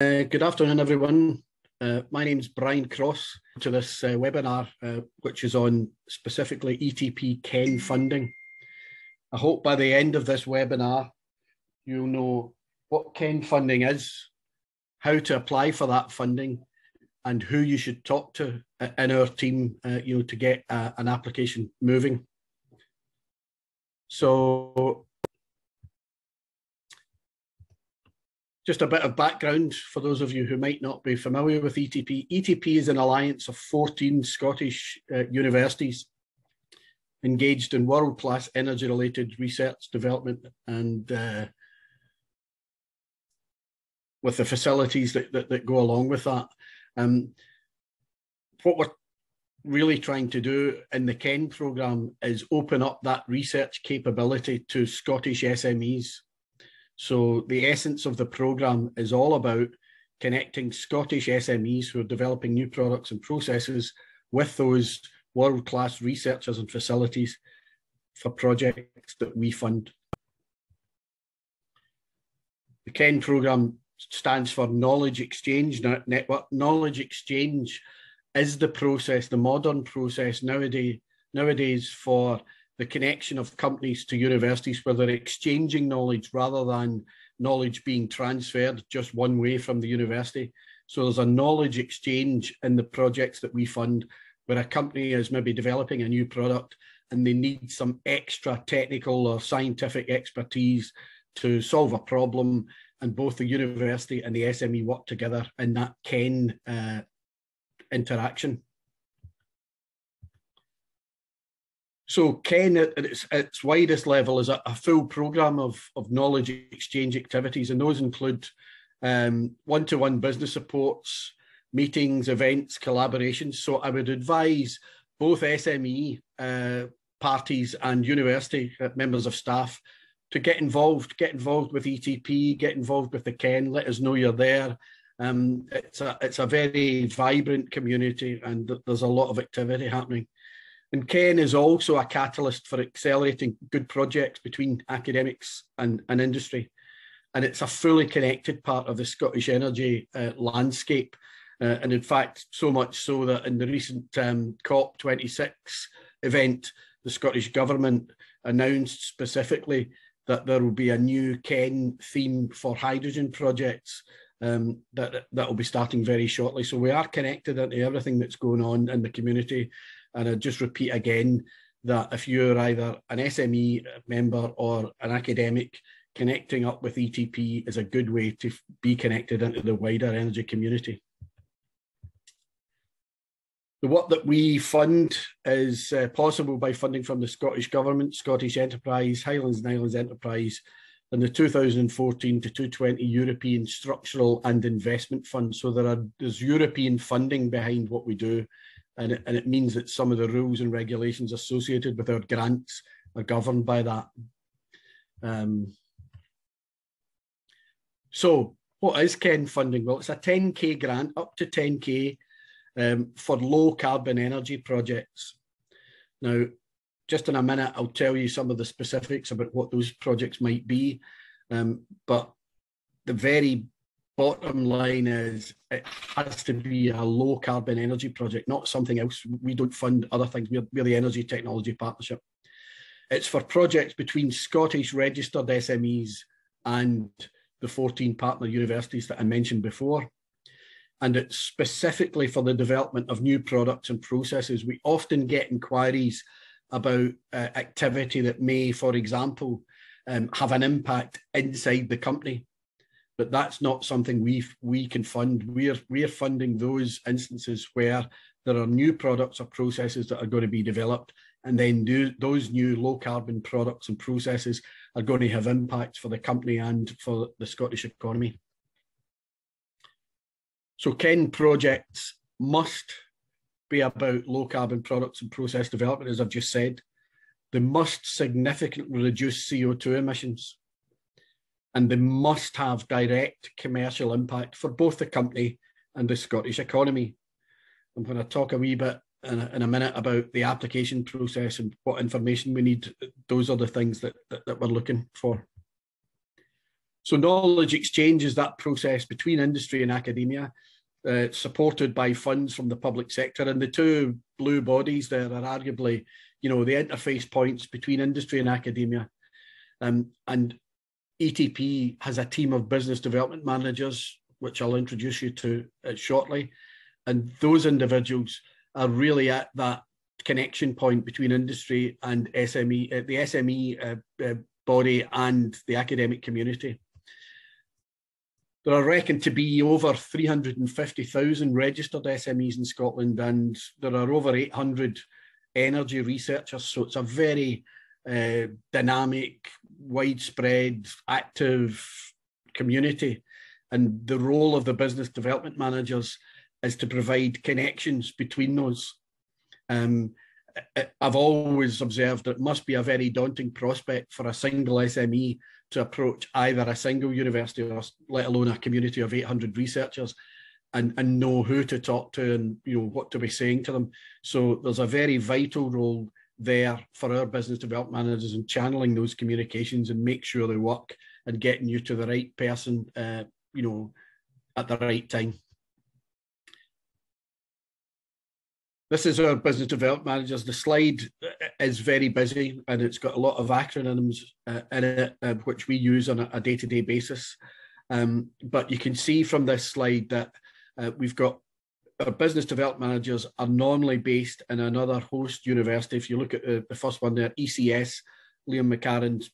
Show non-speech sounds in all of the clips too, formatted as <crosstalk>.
Uh, good afternoon, everyone. Uh, my name is Brian Cross to this uh, webinar, uh, which is on specifically ETP KEN funding. I hope by the end of this webinar, you'll know what KEN funding is, how to apply for that funding, and who you should talk to uh, in our team, uh, you know, to get an application moving. So Just a bit of background for those of you who might not be familiar with ETP. ETP is an alliance of 14 Scottish uh, universities engaged in world-class energy-related research, development and uh, with the facilities that, that, that, go along with that. Um, what we're really trying to do in the KEN programme is open up that research capability to Scottish SMEs so the essence of the program is all about connecting Scottish SMEs who are developing new products and processes with those world-class researchers and facilities for projects that we fund. The KEN program stands for Knowledge Exchange Network. Knowledge exchange is the process, the modern process nowadays, nowadays for the connection of companies to universities where they're exchanging knowledge rather than knowledge being transferred just one way from the university. So there's a knowledge exchange in the projects that we fund where a company is maybe developing a new product and they need some extra technical or scientific expertise to solve a problem and both the university and the SME work together in that KEN uh, interaction. So KEN at its, its widest level is a, a full program of, of knowledge exchange activities, and those include um, one-to-one business supports, meetings, events, collaborations. So I would advise both SME uh, parties and university uh, members of staff to get involved, get involved with ETP, get involved with the KEN, let us know you're there. Um, it's a it's a very vibrant community and there's a lot of activity happening. And KEN is also a catalyst for accelerating good projects between academics and, and industry. And it's a fully connected part of the Scottish energy uh, landscape. Uh, and in fact, so much so that in the recent um, COP26 event, the Scottish Government announced specifically that there will be a new KEN theme for hydrogen projects um, that that will be starting very shortly. So we are connected into everything that's going on in the community, and I just repeat again that if you're either an SME member or an academic, connecting up with ETP is a good way to be connected into the wider energy community. The work that we fund is uh, possible by funding from the Scottish Government, Scottish Enterprise, Highlands and Islands Enterprise, and the 2014 to 220 European Structural and Investment Fund. So there are there's European funding behind what we do, and it, and it means that some of the rules and regulations associated with our grants are governed by that. Um, so what is KEN funding? Well, it's a 10k grant, up to 10k um, for low carbon energy projects. Now, just in a minute, I'll tell you some of the specifics about what those projects might be. Um, but the very bottom line is it has to be a low carbon energy project, not something else. We don't fund other things. We're, we're the Energy Technology Partnership. It's for projects between Scottish registered SMEs and the 14 partner universities that I mentioned before. And it's specifically for the development of new products and processes. We often get inquiries about uh, activity that may, for example, um, have an impact inside the company but that's not something we we can fund. We're we're funding those instances where there are new products or processes that are going to be developed, and then do, those new low carbon products and processes are going to have impacts for the company and for the Scottish economy. So KEN projects must be about low carbon products and process development, as I've just said. They must significantly reduce CO2 emissions and they must have direct commercial impact for both the company and the Scottish economy. I'm going to talk a wee bit in a, in a minute about the application process and what information we need. Those are the things that, that, that we're looking for. So knowledge exchange is that process between industry and academia, uh, supported by funds from the public sector. And the two blue bodies there are arguably, you know, the interface points between industry and academia. Um, and ETP has a team of business development managers, which I'll introduce you to uh, shortly. And those individuals are really at that connection point between industry and SME, uh, the SME uh, uh, body and the academic community. There are reckoned to be over 350,000 registered SMEs in Scotland, and there are over 800 energy researchers. So it's a very uh, dynamic, widespread, active community. And the role of the business development managers is to provide connections between those. Um, I've always observed it must be a very daunting prospect for a single SME to approach either a single university or let alone a community of 800 researchers and, and know who to talk to and you know what to be saying to them. So there's a very vital role there for our business development managers and channeling those communications and make sure they work and getting you to the right person, uh, you know, at the right time. This is our business development managers. The slide is very busy and it's got a lot of acronyms uh, in it, uh, which we use on a, day-to-day basis. Um, but you can see from this slide that uh, we've got our business development managers are normally based in another host university. If you look at the, the first one there, ECS, Liam McCarron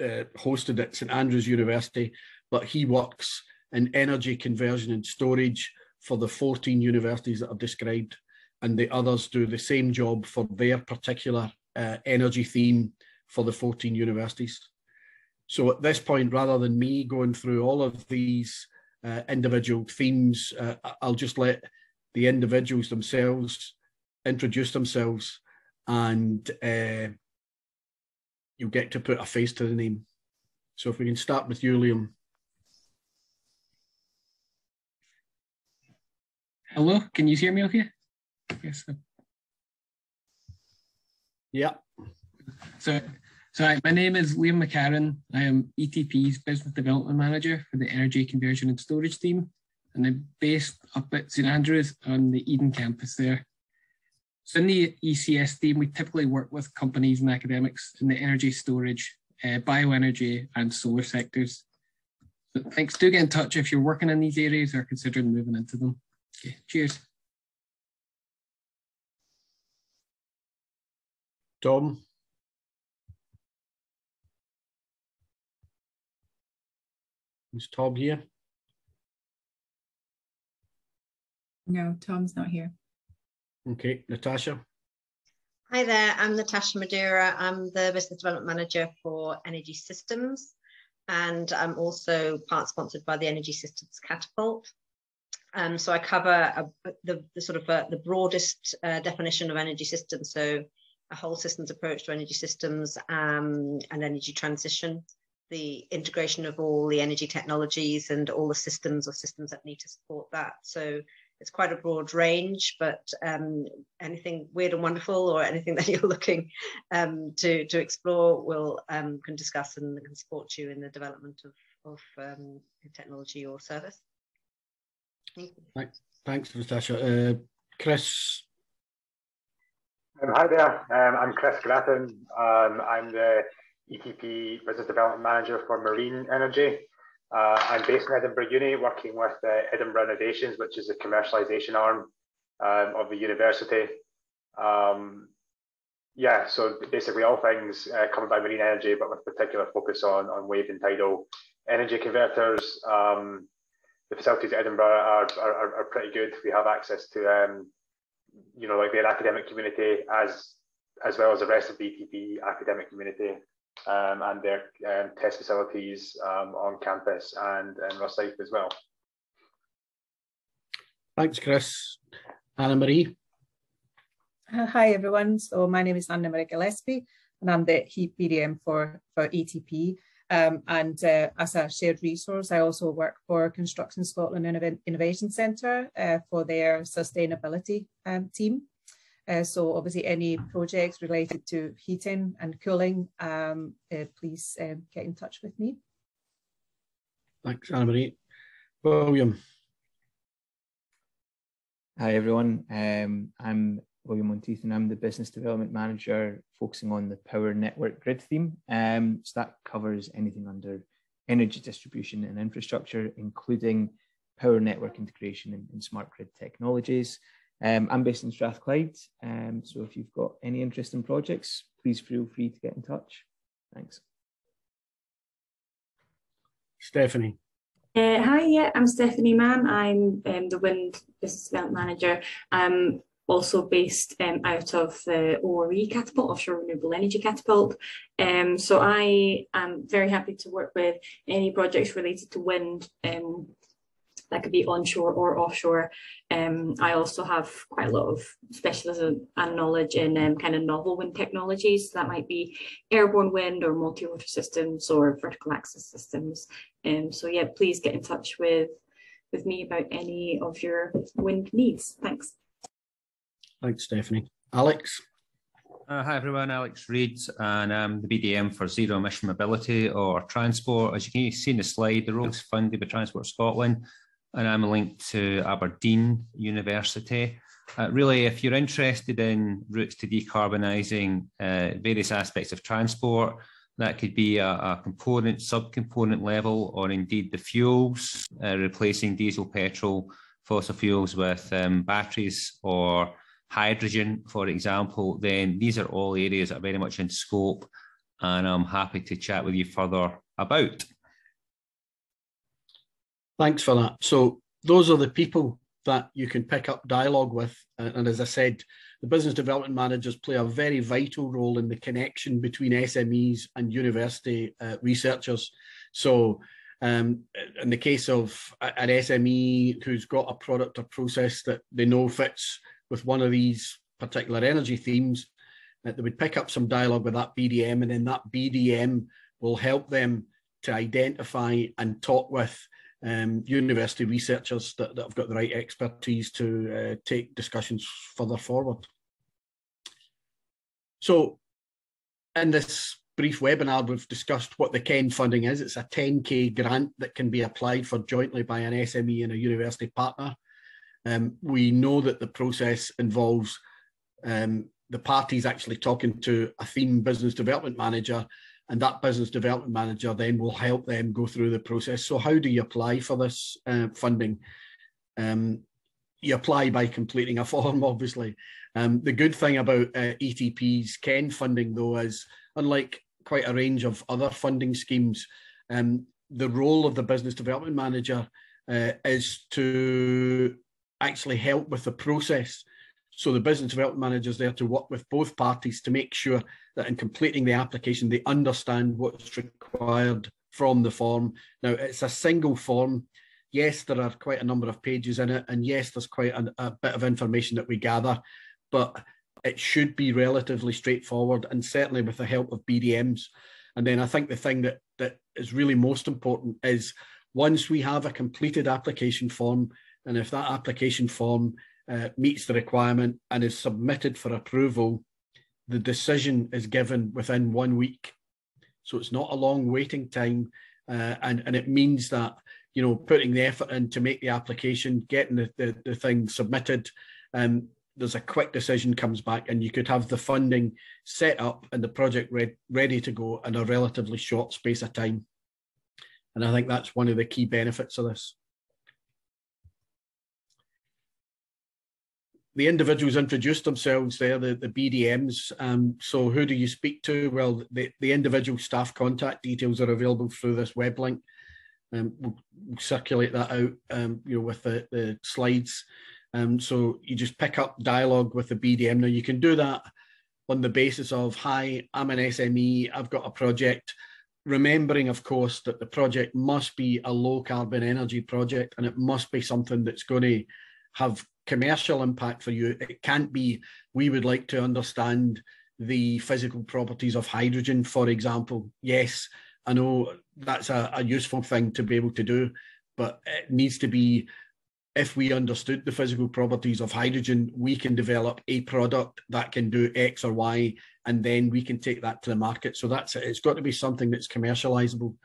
uh, hosted at St Andrews University, but he works in energy conversion and storage for the 14 universities that are described and the others do the same job for their particular uh, energy theme for the 14 universities. So at this point, rather than me going through all of these uh, individual themes, uh, I'll just let the individuals themselves introduce themselves and uh, you'll get to put a face to the name. So if we can start with you, Liam. Hello, can you hear me okay? Yes. Yeah. So, so my name is Liam McCarron. I am ETP's Business Development Manager for the Energy Conversion and Storage team, and I'm based up at St Andrews on the Eden campus there. So in the ECS team, we typically work with companies and academics in the energy storage, uh, bioenergy, and solar sectors. So thanks. Do get in touch if you're working in these areas or considering moving into them. Okay, cheers. Tom? Is Tom here? No, Tom's not here. Okay, Natasha? Hi there, I'm Natasha Madura. I'm the Business Development Manager for Energy Systems, and I'm also part sponsored by the Energy Systems Catapult. Um, so I cover a, the, the, sort of uh, the broadest uh, definition of energy systems, so a whole systems approach to energy systems um, and energy transition, the integration of all the energy technologies and all the systems or systems that need to support that. So it's quite a broad range, but um, anything weird and wonderful or anything <laughs> that you're looking um, to, to explore, we'll um, can discuss and can support you in the development of, of um, technology or service. Thank Thanks, Thanks Natasha. Uh, Chris, um, hi there, um, I'm Chris Grattan. Um, I'm the ETP Business Development Manager for Marine Energy. Uh, I'm based in Edinburgh Uni, working with uh, Edinburgh Innovations, which is the commercialisation arm um, of the university. Um, yeah, so basically all things uh, covered by marine energy, but with particular focus on, on wave and tidal energy converters. Um, the facilities at Edinburgh are, are, are, pretty good. We have access to you know, like the academic community as as well as the rest of the ETP academic community um, and their um, test facilities um, on campus and, and Rosyth as well. Thanks, Chris. Anna Marie. Uh, hi, everyone. So my name is Anna Marie Gillespie, and I'm the HEAP BDM for, for ETP. Um, and uh, as a shared resource, I also work for Construction Scotland Innov Innovation Centre uh, for their sustainability um, team. Uh, so obviously any projects related to heating and cooling, um, uh, please um, get in touch with me. Thanks, Anna Marie. William. Hi, everyone. Um, I'm William Monteith and I'm the Business Development Manager focusing on the Power Network Grid theme. Um, so that covers anything under energy distribution and infrastructure, including power network integration and, and smart grid technologies. Um, I'm based in Strathclyde, um, so if you've got any interest in projects, please feel free to get in touch. Thanks. Stephanie. Uh, hi, yeah, I'm Stephanie Mann. I'm um, the Wind Business Development Manager. I'm also based um, out of the ORE Catapult, Offshore Renewable Energy Catapult. Um, so I am very happy to work with any projects related to wind um, that could be onshore or offshore. Um, I also have quite a lot of specialism and knowledge in um, kind of novel wind technologies. So that might be airborne wind or multi-rotor systems or vertical axis systems. Um, so yeah, please get in touch with, with me about any of your wind needs. Thanks. Thanks, Stephanie. Alex? Uh, hi everyone, Alex Reid, and I'm the BDM for Zero Emission Mobility or Transport. As you can see in the slide, the road's funded by Transport Scotland and I'm linked to Aberdeen University. Uh, really, if you're interested in routes to decarbonising uh, various aspects of transport, that could be a, a component, subcomponent level, or indeed the fuels, uh, replacing diesel, petrol, fossil fuels with um, batteries or hydrogen, for example, then these are all areas that are very much in scope and I'm happy to chat with you further about. Thanks for that. So those are the people that you can pick up dialogue with. And as I said, the business development managers play a very vital role in the connection between SMEs and university uh, researchers. So um, in the case of an SME who's got a product or process that they know fits with one of these particular energy themes, uh, they would pick up some dialogue with that BDM, and then that BDM will help them to identify and talk with um, university researchers that, that, have got the right expertise to uh, take discussions further forward. So, in this brief webinar, we've discussed what the KEN funding is. It's a 10k grant that can be applied for jointly by an SME and a university partner. Um, we know that the process involves um, the parties actually talking to a theme business development manager and that business development manager then will help them go through the process. So how do you apply for this uh, funding? Um, you apply by completing a <laughs> form, obviously. Um, the good thing about uh, ETP's KEN funding, though, is unlike quite a range of other funding schemes, um, the role of the business development manager uh, is to actually help with the process. So the business development manager is there to work with both parties to make sure that in completing the application, they understand what's required from the form. Now, it's a single form. Yes, there are quite a number of pages in it, and yes, there's quite a, bit of information that we gather, but it should be relatively straightforward, and certainly with the help of BDMs. And then I think the thing that that is really most important is once we have a completed application form, and if that application form uh, meets the requirement and is submitted for approval, the decision is given within one week. So it's not a long waiting time. Uh, and, and it means that, you know, putting the effort in to make the application, getting the, the, the thing submitted, um, there's a quick decision comes back and you could have the funding set up and the project re- ready to go in a relatively short space of time. And I think that's one of the key benefits of this. The individuals introduced themselves there, the, the BDMs. Um, so who do you speak to? Well, the, the individual staff contact details are available through this web link. Um, we'll, we'll circulate that out, um, you know, with the, the slides. Um, so you just pick up dialogue with the BDM. Now you can do that on the basis of, hi, I'm an SME, I've got a project. Remembering, of course, that the project must be a low carbon energy project and it must be something that's going to have commercial impact for you. It can't be, we would like to understand the physical properties of hydrogen, for example. Yes, I know that's a, a, useful thing to be able to do, but it needs to be if we understood the physical properties of hydrogen, we can develop a product that can do X or Y, and then we can take that to the market. So that's it. It's got to be something that's commercializable.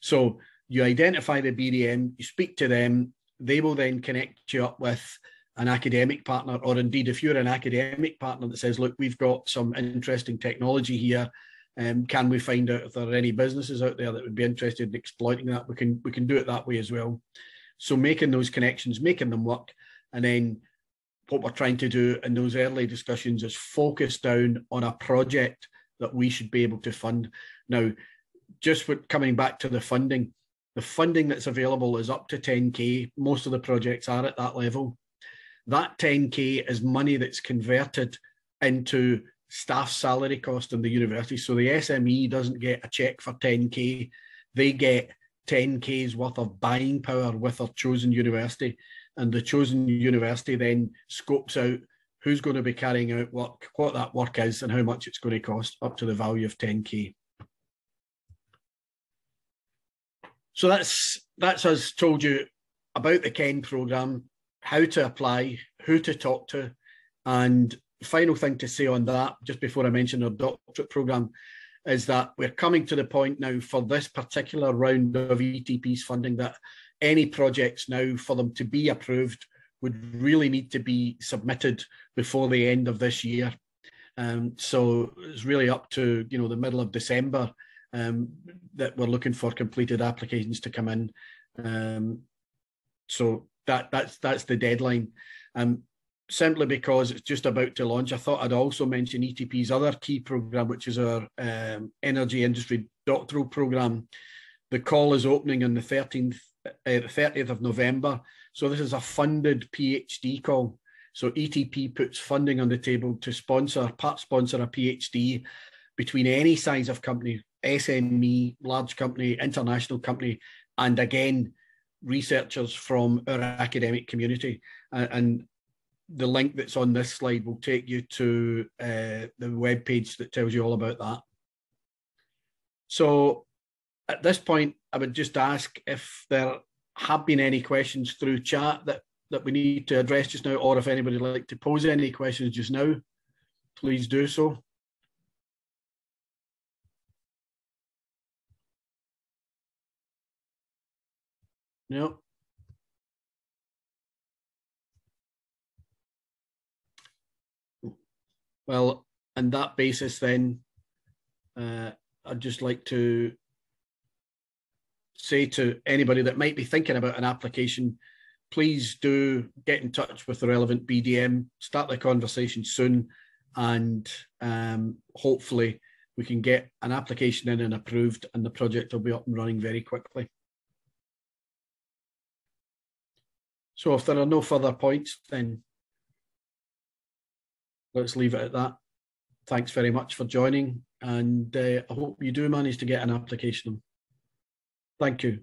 So you identify the BDM, you speak to them, they will then connect you up with an academic partner, or indeed, if you're an academic partner that says, look, we've got some interesting technology here. Um, can we find out if there are any businesses out there that would be interested in exploiting that? We can we can do it that way as well. So making those connections, making them work, and then what we're trying to do in those early discussions is focus down on a project that we should be able to fund. Now, just with coming back to the funding, the funding that's available is up to 10k. Most of the projects are at that level. That 10k is money that's converted into staff salary cost in the university. So the SME doesn't get a check for 10k; they get 10k's worth of buying power with their chosen university, and the chosen university then scopes out who's going to be carrying out work, what that work is, and how much it's going to cost, up to the value of 10k. So that's that's us told you about the Ken program, how to apply, who to talk to, and final thing to say on that, just before I mention our doctorate program, is that we're coming to the point now for this particular round of ETP's funding that any projects now for them to be approved would really need to be submitted before the end of this year. Um, so it's really up to you know the middle of December um, that we're looking for completed applications to come in. Um, so that that's that's the deadline. Um, simply because it's just about to launch. I thought I'd also mention ETP's other key program, which is our um, energy industry doctoral program. The call is opening on the 13th, uh, 30th of November. So this is a funded PhD call. So ETP puts funding on the table to sponsor, part sponsor a PhD between any size of company, SME, large company, international company, and again, researchers from our academic community. And, the link that's on this slide will take you to uh, the web page that tells you all about that. So at this point, I would just ask if there have been any questions through chat that, that we need to address just now, or if anybody would like to pose any questions just now, please do so. No. Well, on that basis, then uh, I'd just like to say to anybody that might be thinking about an application, please do get in touch with the relevant BDM, start the conversation soon, and um, hopefully we can get an application in and approved, and the project will be up and running very quickly. So if there are no further points, then let's leave it at that. Thanks very much for joining, and uh, I hope you do manage to get an application. Thank you.